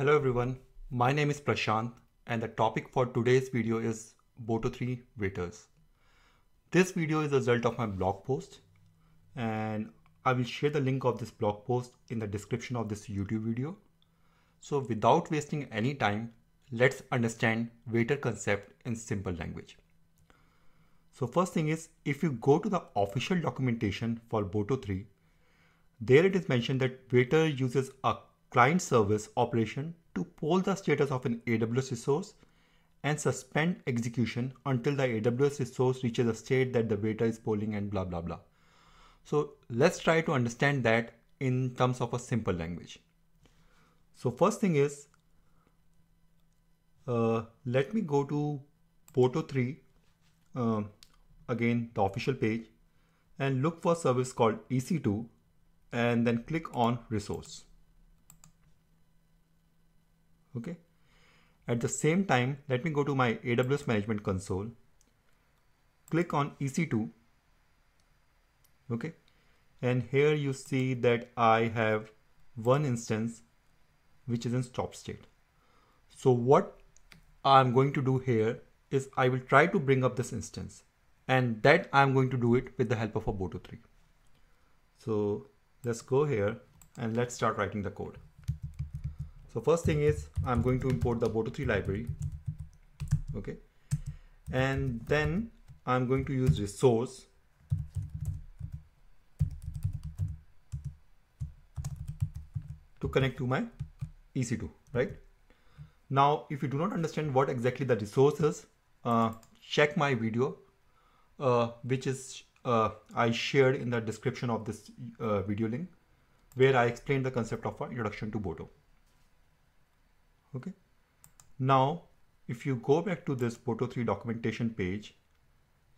Hello everyone, my name is Prashant and the topic for today's video is Boto3 waiters. This video is a result of my blog post and I will share the link of this blog post in the description of this YouTube video. So without wasting any time, let's understand waiter concept in simple language. So first thing is if you go to the official documentation for Boto3, there it is mentioned that waiter uses a client service operation to poll the status of an AWS resource and suspend execution until the AWS resource reaches a state that the waiter is polling and blah blah blah. So let's try to understand that in terms of a simple language. So first thing is, uh, let me go to Boto3, uh, again the official page and look for service called EC2 and then click on resource. Okay. At the same time, let me go to my AWS management console, click on EC2. Okay. And here you see that I have one instance which is in stop state. So what I'm going to do here is I will try to bring up this instance and that I'm going to do it with the help of a Boto3. So let's go here and let's start writing the code. So first thing is I'm going to import the Boto3 library. Okay. And then I'm going to use resource to connect to my EC2, right? Now, if you do not understand what exactly the resource is, uh, check my video, uh, which is uh, I shared in the description of this uh, video link, where I explained the concept of introduction to Boto. Okay. Now, if you go back to this Boto3 documentation page,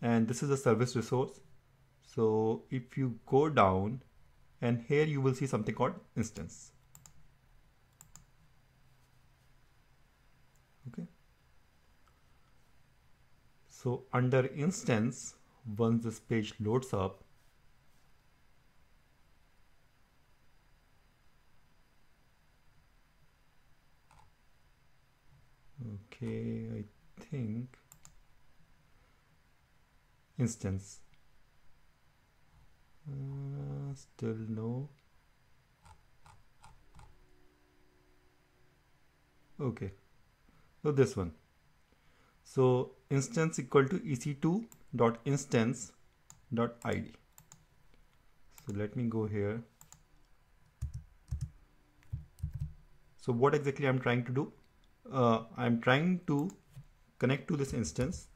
and this is a service resource. So if you go down and here you will see something called instance. Okay. So under instance, once this page loads up, okay, I think instance, uh, still no. Okay, so this one. So instance equal to ec2 dot instance dot id. So let me go here. So what exactly I'm trying to do? Uh, I'm trying to connect to this instance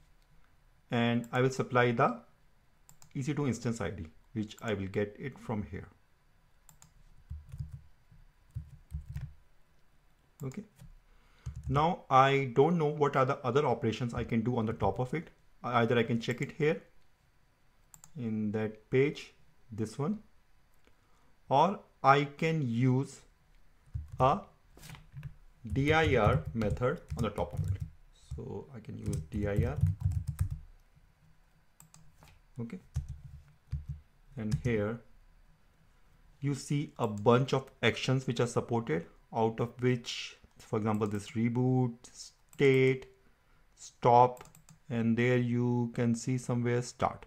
and I will supply the EC2 instance ID which I will get it from here. Okay. Now I don't know what are the other operations I can do on the top of it. Either I can check it here in that page, this one, or I can use a dir method on the top of it. So I can use dir. Okay. And here you see a bunch of actions which are supported out of which for example this reboot state stop and there you can see somewhere start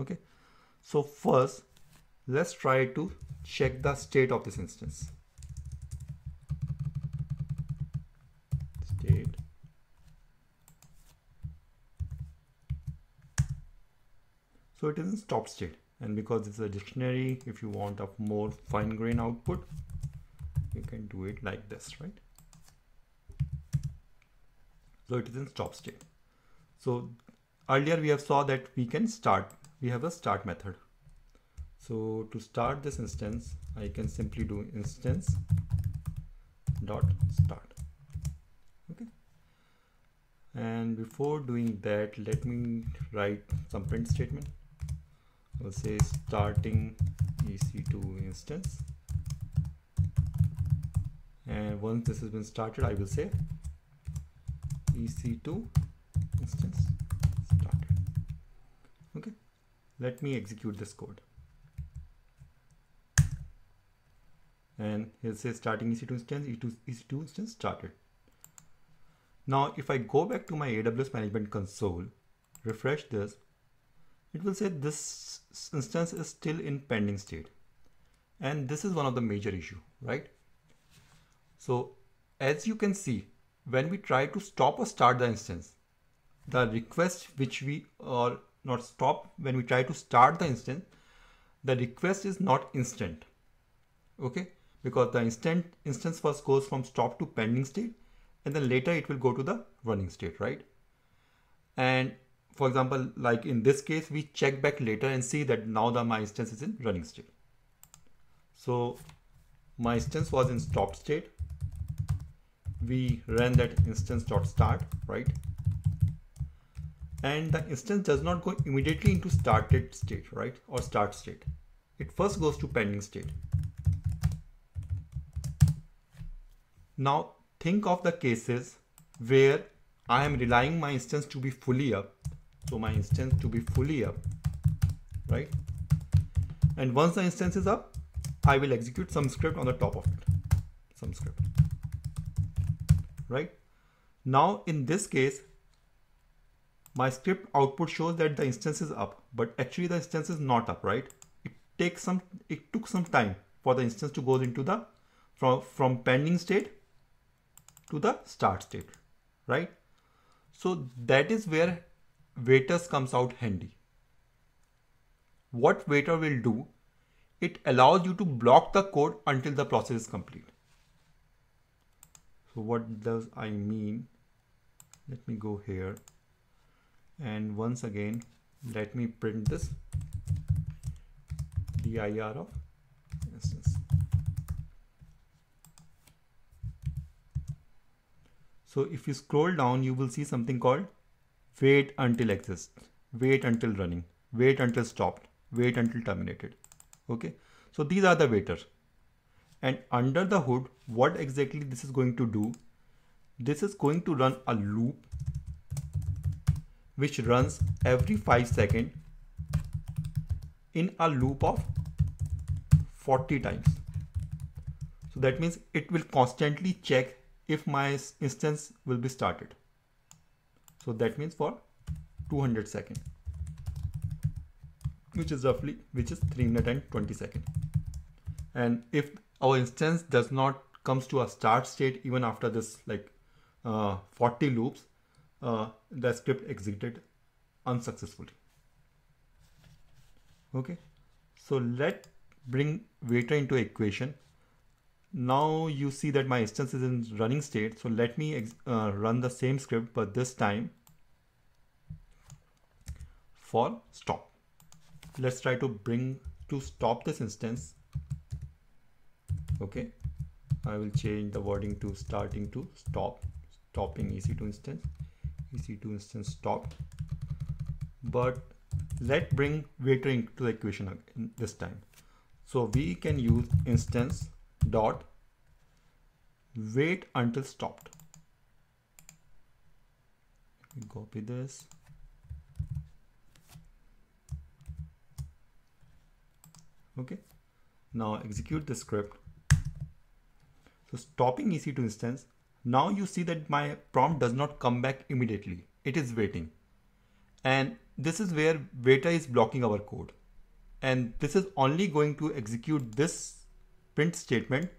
okay so first let's try to check the state of this instance state so it is in stop state. And because it's a dictionary if you want a more fine grain output you can do it like this right? So it is in stop state. So earlier we have saw that we can start we have a start method. So to start this instance I can simply do instance dot start. Okay. And before doing that let me write some print statement we'll say starting ec2 instance. And once this has been started I will say ec2 instance started. Okay let me execute this code. And he'll say starting EC2 instance, EC2, EC2 instance started. Now, if I go back to my AWS management console, refresh this, it will say this instance is still in pending state. And this is one of the major issue, right? So as you can see, when we try to stop or start the instance, the request which we or not stop when we try to start the instance, the request is not instant. Okay, because the instant instance first goes from stop to pending state and then later it will go to the running state, right? And for example, like in this case, we check back later and see that now the my instance is in running state. So my instance was in stop state. We ran that instance dot start, right? And the instance does not go immediately into started state, right? Or start state. It first goes to pending state. Now think of the cases where I am relying my instance to be fully up. So my instance to be fully up, right? And once the instance is up, I will execute some script on the top of it, some script, right? Now in this case, my script output shows that the instance is up, but actually the instance is not up, right? It takes some, it took some time for the instance to go into the, from, from pending state to the start state, right? So that is where waiters comes out handy. What waiter will do, it allows you to block the code until the process is complete. So what does I mean? Let me go here and once again, let me print this dir of instance. So if you scroll down, you will see something called wait until exists, wait until running, wait until stopped, wait until terminated. Okay. So these are the waiters. And under the hood, what exactly this is going to do? This is going to run a loop which runs every 5 seconds in a loop of 40 times. So that means it will constantly check if my instance will be started. So that means for 200 second, which is roughly, which is 320 second. And if our instance does not comes to a start state even after this like uh, 40 loops, uh, the script executed unsuccessfully. Okay, so let bring waiter into equation now you see that my instance is in running state. So let me uh, run the same script, but this time for stop. Let's try to bring to stop this instance. Okay. I will change the wording to starting to stop, stopping EC2 instance, EC2 instance stop. But let bring waiter into the equation this time. So we can use instance dot wait until stopped. Copy this. Okay. Now execute the script. So stopping EC2 instance. Now you see that my prompt does not come back immediately. It is waiting. And this is where waiter is blocking our code. And this is only going to execute this print statement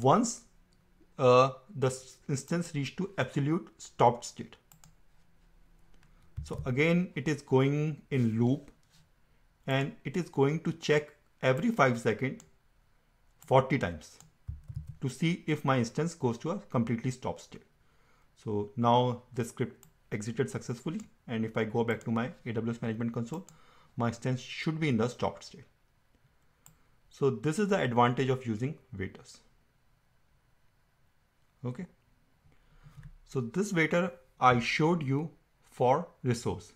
once uh, the instance reach to absolute stopped state. So again, it is going in loop and it is going to check every 5 seconds 40 times to see if my instance goes to a completely stop state. So now the script exited successfully and if I go back to my AWS management console, my instance should be in the stopped state. So this is the advantage of using waiters. Okay. So this waiter I showed you for resource.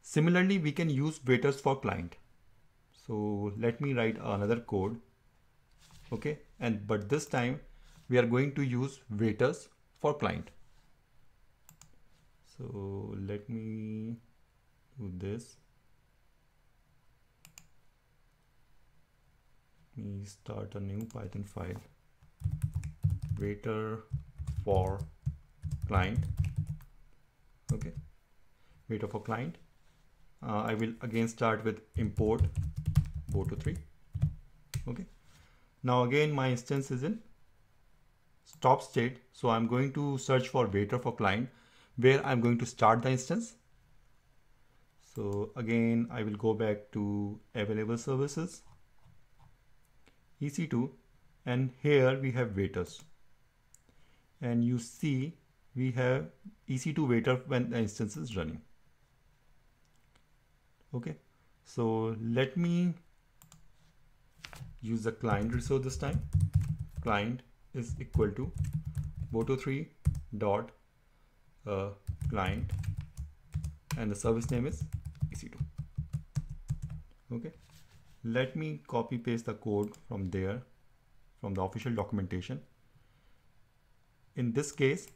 Similarly, we can use waiters for client. So let me write another code. Okay. And but this time we are going to use waiters for client. So let me do this. Me start a new python file. Waiter for client. Okay. Waiter for client. Uh, I will again start with import boto3 okay. Now again my instance is in stop state. So I'm going to search for waiter for client where I'm going to start the instance. So again I will go back to available services EC2 and here we have waiters. And you see we have EC2 waiter when the instance is running. Okay so let me use the client resource this time. Client is equal to boto3 dot uh, client and the service name is ec2 okay let me copy paste the code from there from the official documentation. In this case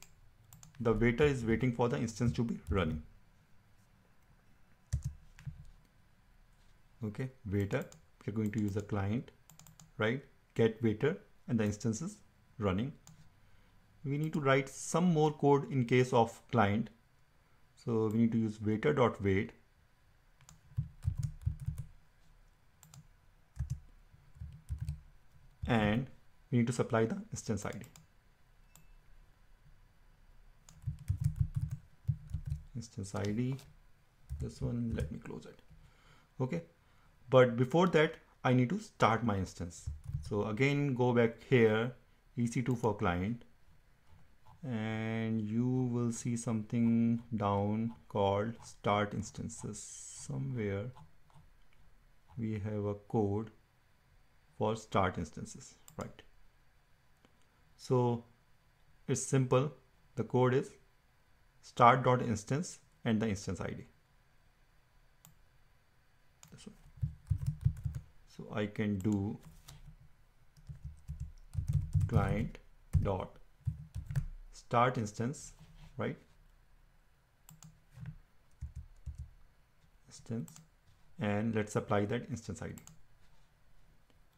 the waiter is waiting for the instance to be running. Okay waiter we're going to use the client right? Get waiter and the instance is running. We need to write some more code in case of client. So we need to use waiter dot wait and need to supply the instance id instance id this one let me close it. Okay. But before that I need to start my instance. So again go back here EC2 for client and you will see something down called start instances. Somewhere we have a code for start instances right so it's simple. The code is start.instance and the instance id so I can do client dot start instance right? Instance. And let's apply that instance ID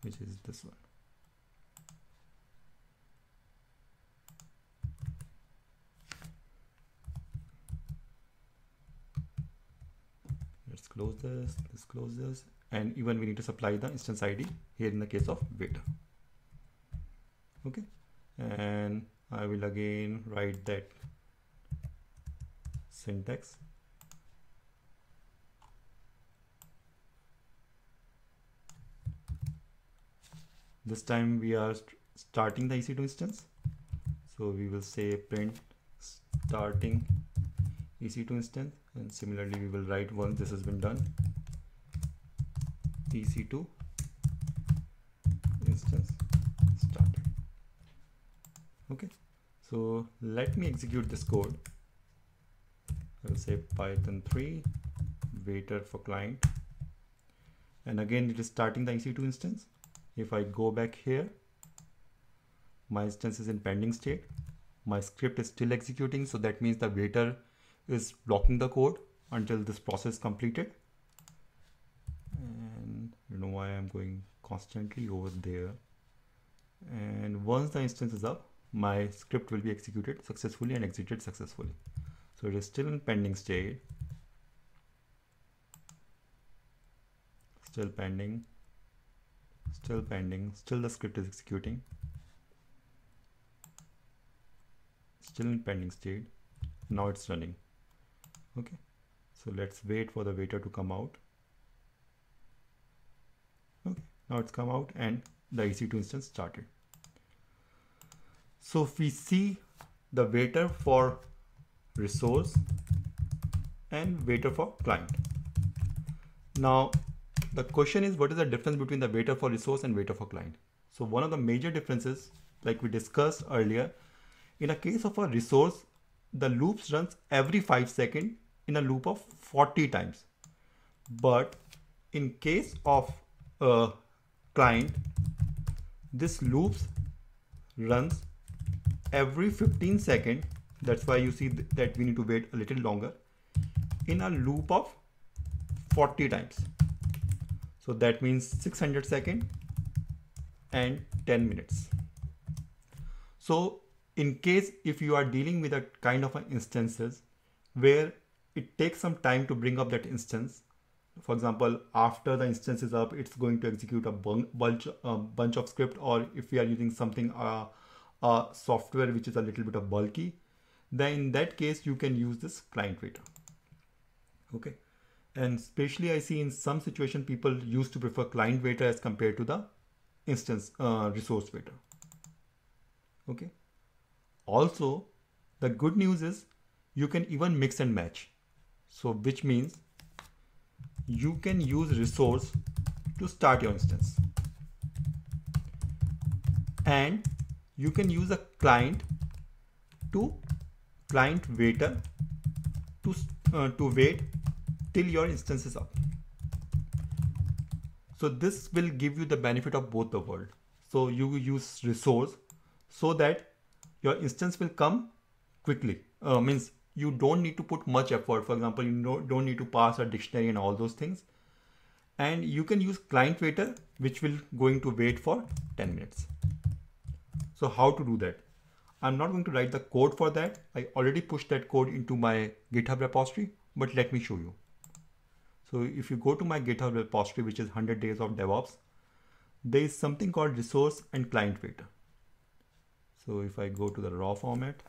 which is this one let's close this let's close this and even we need to supply the instance ID here in the case of beta. okay? And I will again write that syntax. This time we are st starting the EC2 instance. So we will say print starting EC2 instance and similarly we will write once this has been done. EC2 instance started. Okay. So let me execute this code. I will say python 3 waiter for client. And again it is starting the EC2 instance. If I go back here my instance is in pending state. My script is still executing so that means the waiter is blocking the code until this process completed. And you know why I'm going constantly over there. And once the instance is up my script will be executed successfully and exited successfully. So it is still in pending state. Still pending. Still pending. Still the script is executing. Still in pending state. Now it's running okay. So let's wait for the waiter to come out. Okay. Now it's come out and the EC2 instance started. So if we see the waiter for resource and waiter for client. Now the question is what is the difference between the waiter for resource and waiter for client? So one of the major differences like we discussed earlier in a case of a resource the loops runs every 5 seconds in a loop of 40 times but in case of a client, this loops runs every 15 second. That's why you see that we need to wait a little longer in a loop of 40 times. So that means 600 second and 10 minutes. So in case if you are dealing with a kind of instances where it takes some time to bring up that instance, for example, after the instance is up, it's going to execute a bunch, a bunch of script or if we are using something, uh, software which is a little bit of bulky, then in that case you can use this client waiter. Okay. And especially I see in some situation people used to prefer client waiter as compared to the instance uh, resource waiter. Okay. Also, the good news is you can even mix and match. So which means you can use resource to start your instance. And you can use a client to client waiter to, uh, to wait till your instance is up. So this will give you the benefit of both the world. So you use resource so that your instance will come quickly. Uh, means you don't need to put much effort. For example, you don't, need to pass a dictionary and all those things. And you can use client waiter, which will going to wait for 10 minutes. So how to do that? I'm not going to write the code for that. I already pushed that code into my GitHub repository, but let me show you. So if you go to my GitHub repository, which is 100 days of DevOps, there is something called resource and client waiter. So if I go to the raw format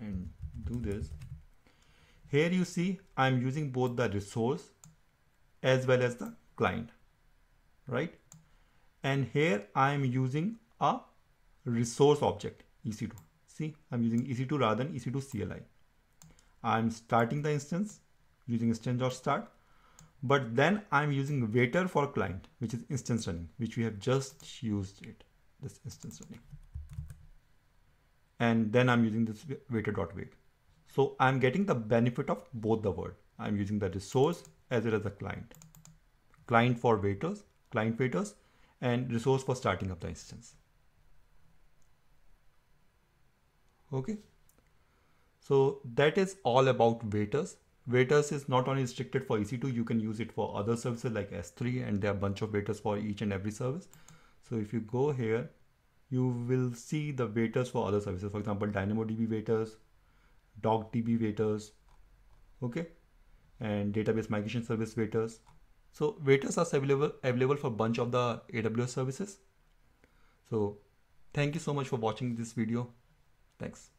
and do this, here you see I'm using both the resource as well as the client, right? And here I'm using a resource object EC2. See, I'm using EC2 rather than EC2 CLI. I'm starting the instance using instance.start but then I'm using waiter for client, which is instance running, which we have just used it, this instance running. And then I'm using this waiter.wait. So I'm getting the benefit of both the word. I'm using the resource as well as the client. Client for waiters, client waiters, and resource for starting up the instance. Okay. So that is all about waiters. Waiters is not only restricted for EC2, you can use it for other services like S3 and there are a bunch of waiters for each and every service. So if you go here, you will see the waiters for other services. For example, DynamoDB waiters, DocDB waiters, okay, and database migration service waiters. So waiters are available, available for a bunch of the AWS services. So thank you so much for watching this video. Thanks.